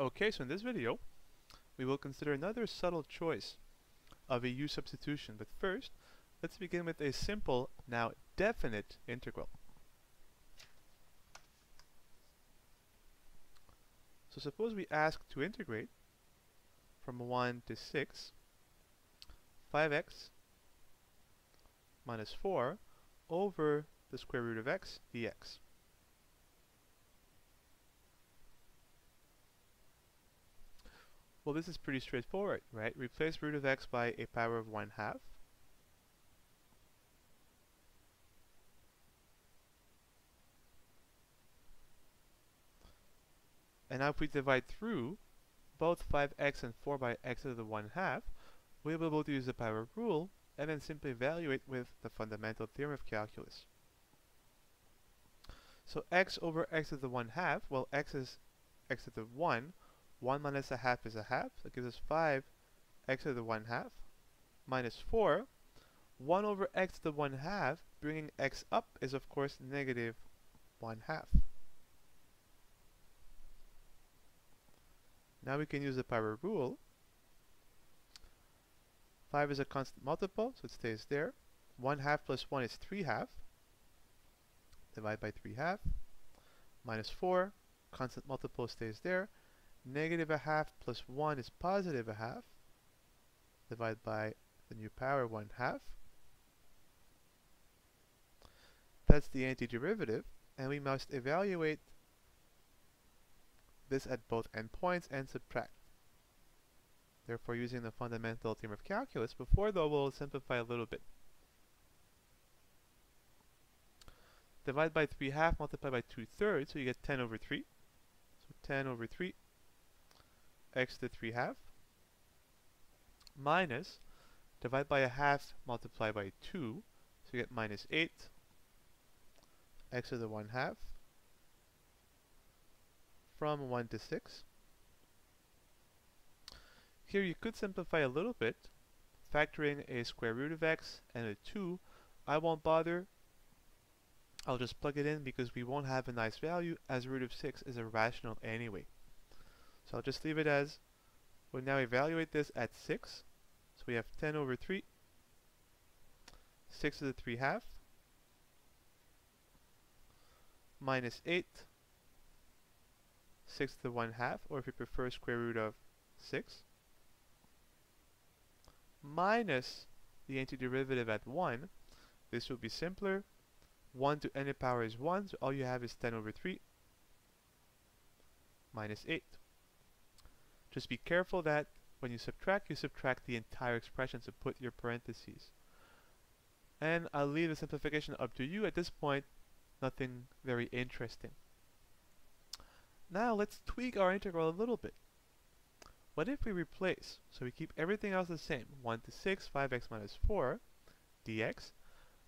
Okay, so in this video, we will consider another subtle choice of a u substitution. But first, let's begin with a simple, now definite integral. So suppose we ask to integrate from 1 to 6 5x minus 4 over the square root of x dx. Well, this is pretty straightforward, right? Replace root of x by a power of 1 half. And now if we divide through both 5x and 4 by x to the 1 half, we'll be able to use the power rule and then simply evaluate with the fundamental theorem of calculus. So x over x to the 1 half, well x is x to the 1, 1 minus a half is a half, so that gives us 5 x to the 1 half, minus 4. 1 over x to the 1 half, bringing x up is of course negative 1 half. Now we can use the power rule. 5 is a constant multiple, so it stays there. 1 half plus 1 is 3 half. Divide by 3 half. Minus 4, constant multiple stays there. Negative a half plus 1 is positive a half. Divide by the new power 1 half. That's the antiderivative, and we must evaluate this at both endpoints and subtract. Therefore, using the fundamental theorem of calculus, before though we'll simplify a little bit. Divide by 3 half, multiply by 2 thirds, so you get 10 over 3. So 10 over 3 x to the 3 half minus divide by a half multiply by 2 so you get minus 8 x to the 1 half from 1 to 6 here you could simplify a little bit factoring a square root of x and a 2 I won't bother. I'll just plug it in because we won't have a nice value as root of 6 is irrational anyway so I'll just leave it as, we'll now evaluate this at 6. So we have 10 over 3, 6 to the 3 half, minus 8, 6 to the 1 half, or if you prefer square root of 6, minus the antiderivative at 1. This will be simpler. 1 to any power is 1, so all you have is 10 over 3 minus 8. Just be careful that when you subtract, you subtract the entire expression, so put your parentheses. And I'll leave the simplification up to you. At this point, nothing very interesting. Now let's tweak our integral a little bit. What if we replace, so we keep everything else the same, 1 to 6, 5x minus 4 dx,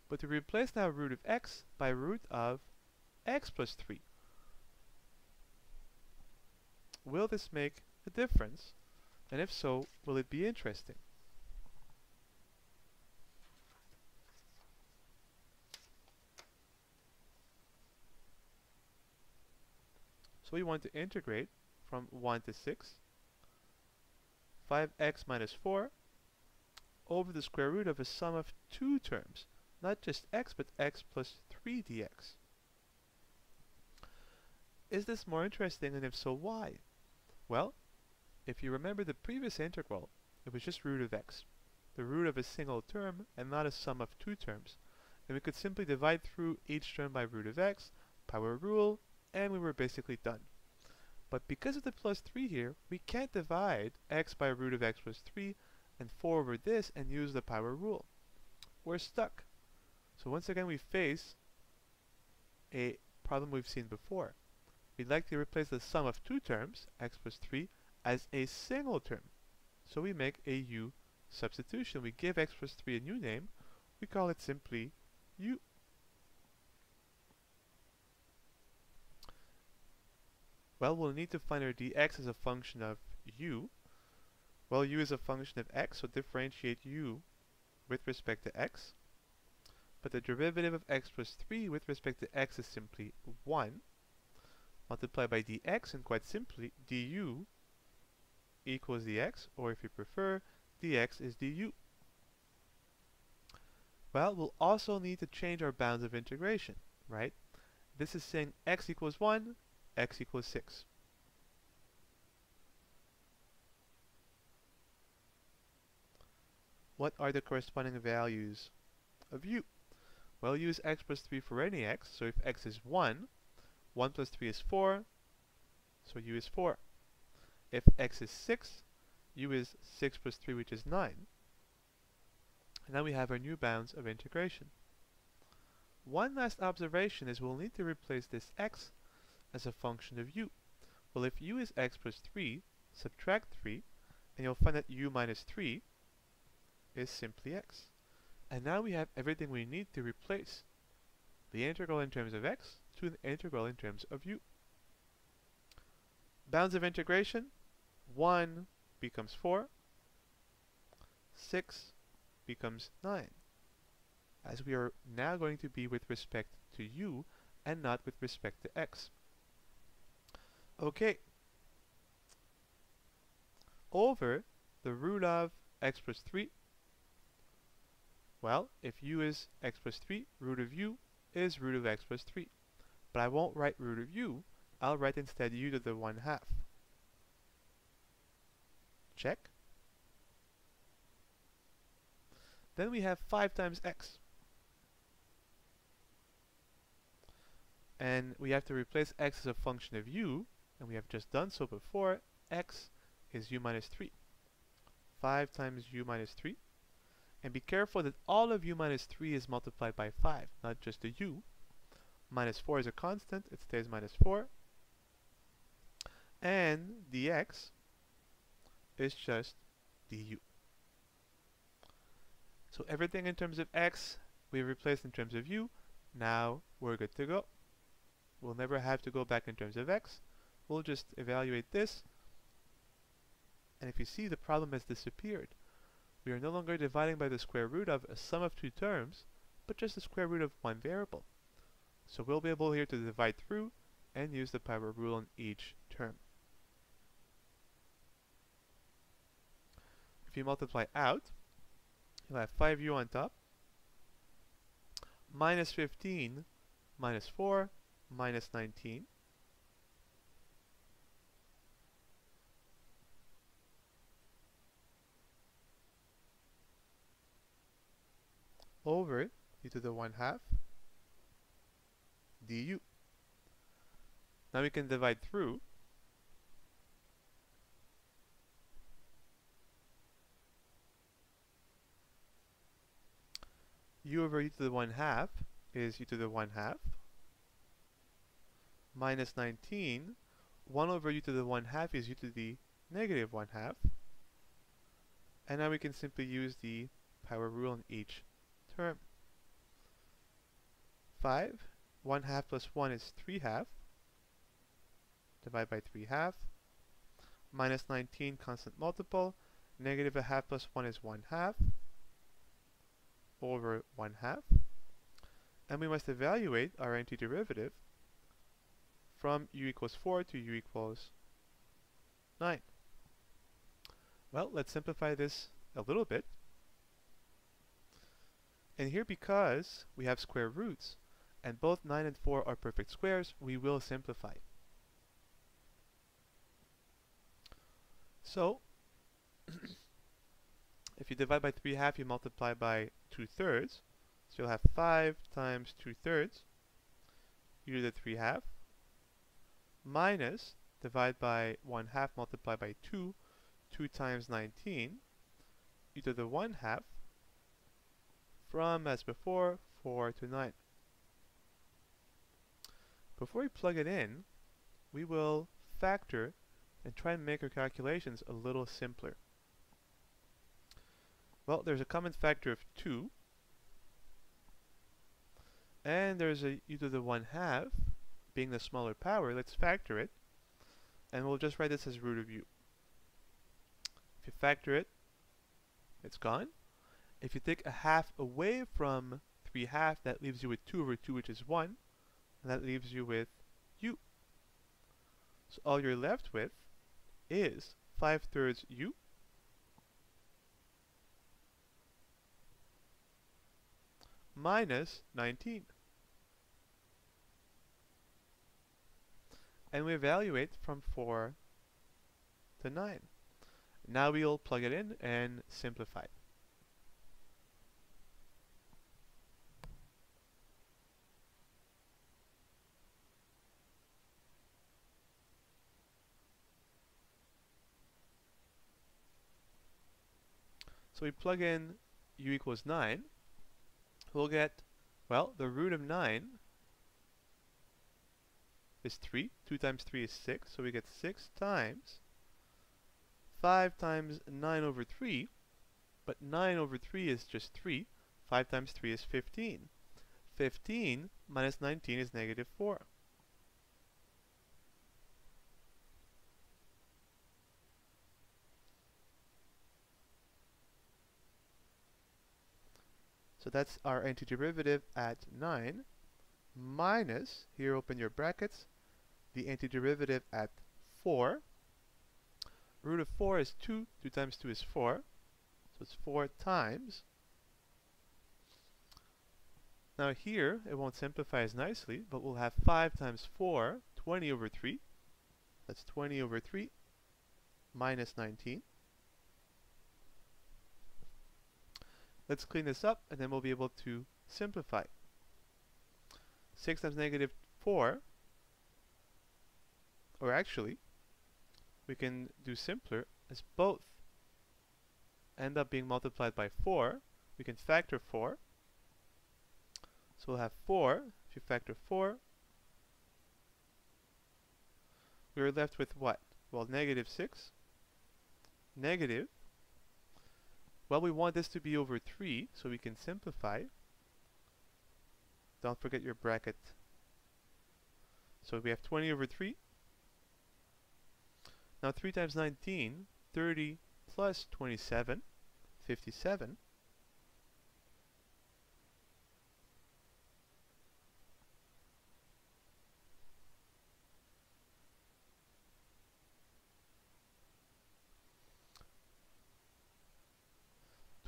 but we replace now root of x by root of x plus 3. Will this make a difference? And if so, will it be interesting? So we want to integrate from 1 to 6, 5x minus 4 over the square root of a sum of two terms, not just x, but x plus 3 dx. Is this more interesting, and if so, why? Well, if you remember the previous integral, it was just root of x, the root of a single term and not a sum of two terms. And we could simply divide through each term by root of x, power rule, and we were basically done. But because of the plus 3 here, we can't divide x by root of x plus 3 and 4 over this and use the power rule. We're stuck. So once again we face a problem we've seen before. We'd like to replace the sum of two terms, x plus 3, as a single term. So we make a u substitution. We give x plus 3 a new name. We call it simply u. Well, we'll need to find our dx as a function of u. Well, u is a function of x, so differentiate u with respect to x. But the derivative of x plus 3 with respect to x is simply 1. Multiply by dx, and quite simply, du equals dx, or if you prefer, dx is du. Well, we'll also need to change our bounds of integration, right? This is saying x equals 1, x equals 6. What are the corresponding values of u? Well, use x plus 3 for any x, so if x is 1, 1 plus 3 is 4, so u is 4. If x is 6, u is 6 plus 3, which is 9. And now we have our new bounds of integration. One last observation is we'll need to replace this x as a function of u. Well, if u is x plus 3, subtract 3, and you'll find that u minus 3 is simply x. And now we have everything we need to replace the integral in terms of x to an integral in terms of u. Bounds of integration, 1 becomes 4, 6 becomes 9, as we are now going to be with respect to u and not with respect to x. Okay. Over the root of x plus 3 well, if u is x plus 3, root of u is root of x plus 3. But I won't write root of u, I'll write instead u to the 1 half. Check. Then we have 5 times x. And we have to replace x as a function of u, and we have just done so before. x is u minus 3. 5 times u minus 3 and be careful that all of u minus 3 is multiplied by 5, not just the u. Minus 4 is a constant, it stays minus 4. And dx is just du. So everything in terms of x we replaced in terms of u. Now we're good to go. We'll never have to go back in terms of x. We'll just evaluate this. And if you see, the problem has disappeared we are no longer dividing by the square root of a sum of two terms, but just the square root of one variable. So we'll be able here to divide through and use the power rule on each term. If you multiply out, you'll have 5u on top, minus 15, minus 4, minus 19, over e to the 1 half du. Now we can divide through u over u to the 1 half is u to the 1 half minus 19 1 over u to the 1 half is u to the negative 1 half and now we can simply use the power rule in each term. 5, 1 half plus 1 is 3 half. Divide by 3 half. Minus 19 constant multiple. Negative a half plus 1 is 1 half. Over 1 half. And we must evaluate our antiderivative from u equals 4 to u equals 9. Well, let's simplify this a little bit. And here because we have square roots, and both 9 and 4 are perfect squares, we will simplify. So, if you divide by 3 half, you multiply by 2 thirds. So you'll have 5 times 2 thirds, u to the 3 half, minus, divide by 1 half, multiply by 2, 2 times 19, u to the 1 half, from, as before, 4 to 9. Before we plug it in, we will factor and try and make our calculations a little simpler. Well, there's a common factor of 2, and there's a u to the 1 half, being the smaller power, let's factor it, and we'll just write this as root of u. If you factor it, it's gone. If you take a half away from 3 half, that leaves you with 2 over 2, which is 1. And that leaves you with u. So all you're left with is 5 thirds u minus 19. And we evaluate from 4 to 9. Now we'll plug it in and simplify. So we plug in u equals 9. We'll get, well, the root of 9 is 3. 2 times 3 is 6. So we get 6 times 5 times 9 over 3. But 9 over 3 is just 3. 5 times 3 is 15. 15 minus 19 is negative 4. So that's our antiderivative at 9 minus, here open your brackets, the antiderivative at 4. Root of 4 is 2. 2 times 2 is 4. So it's 4 times. Now here, it won't simplify as nicely, but we'll have 5 times 4, 20 over 3. That's 20 over 3 minus 19. Let's clean this up and then we'll be able to simplify. 6 times negative 4, or actually, we can do simpler as both end up being multiplied by 4. We can factor 4. So we'll have 4. If you factor 4, we're left with what? Well, negative 6. Negative well, we want this to be over 3, so we can simplify. Don't forget your bracket. So we have 20 over 3. Now 3 times 19, 30 plus 27, 57.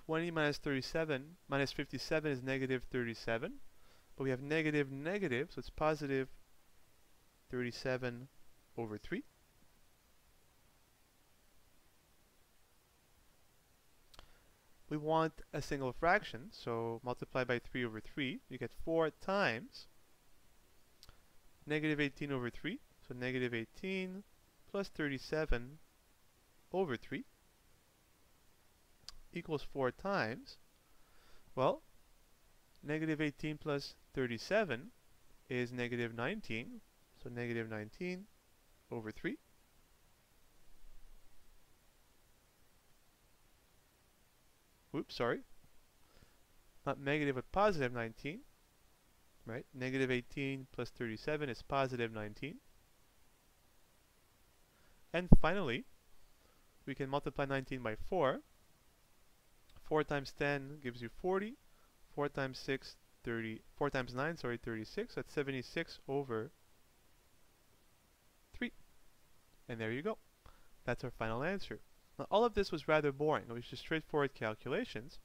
20 minus 37 minus 57 is negative 37. But we have negative negative, so it's positive 37 over 3. We want a single fraction, so multiply by 3 over 3. You get 4 times negative 18 over 3. So negative 18 plus 37 over 3 equals 4 times, well, negative 18 plus 37 is negative 19. So negative 19 over 3. Oops, sorry. Not negative, but positive 19. Right? Negative 18 plus 37 is positive 19. And finally, we can multiply 19 by 4. 4 times 10 gives you 40. 4 times 6, 30, 4 times 9, sorry, 36. That's 76 over 3. And there you go. That's our final answer. Now all of this was rather boring. It was just straightforward calculations.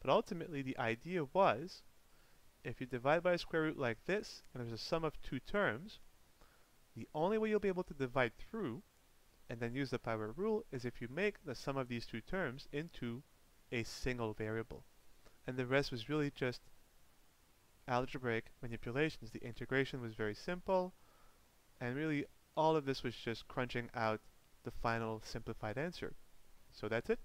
But ultimately the idea was, if you divide by a square root like this, and there's a sum of two terms, the only way you'll be able to divide through and then use the power rule is if you make the sum of these two terms into a single variable. And the rest was really just algebraic manipulations. The integration was very simple, and really all of this was just crunching out the final simplified answer. So that's it.